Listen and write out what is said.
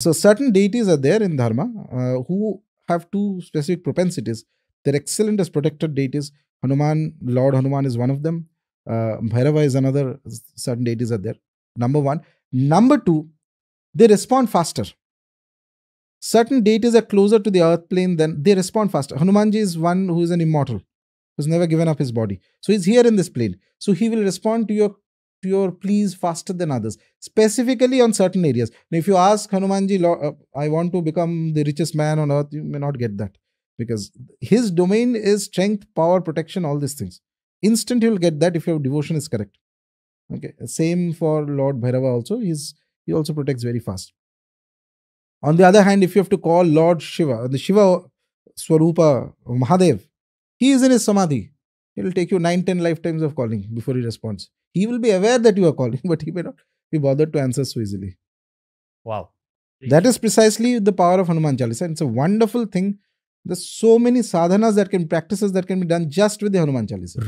So certain deities are there in Dharma uh, who have two specific propensities. They're excellent as protected deities. Hanuman, Lord Hanuman is one of them. Uh, Bhairava is another. Certain deities are there. Number one. Number two, they respond faster. Certain deities are closer to the earth plane than they respond faster. Hanumanji is one who is an immortal, who's never given up his body. So he's here in this plane. So he will respond to your your pleas faster than others, specifically on certain areas. Now, if you ask Hanumanji, uh, I want to become the richest man on earth, you may not get that because his domain is strength, power, protection, all these things. Instant, you will get that if your devotion is correct. Okay, same for Lord Bhairava also. He's he also protects very fast. On the other hand, if you have to call Lord Shiva, the Shiva Swarupa Mahadev, he is in his samadhi. It will take you 9 10 lifetimes of calling before he responds. He will be aware that you are calling, but he may not be bothered to answer so easily. Wow. That is precisely the power of Hanuman Chalisa. It's a wonderful thing. There's so many sadhanas that can practices that can be done just with the Hanuman Chalisa.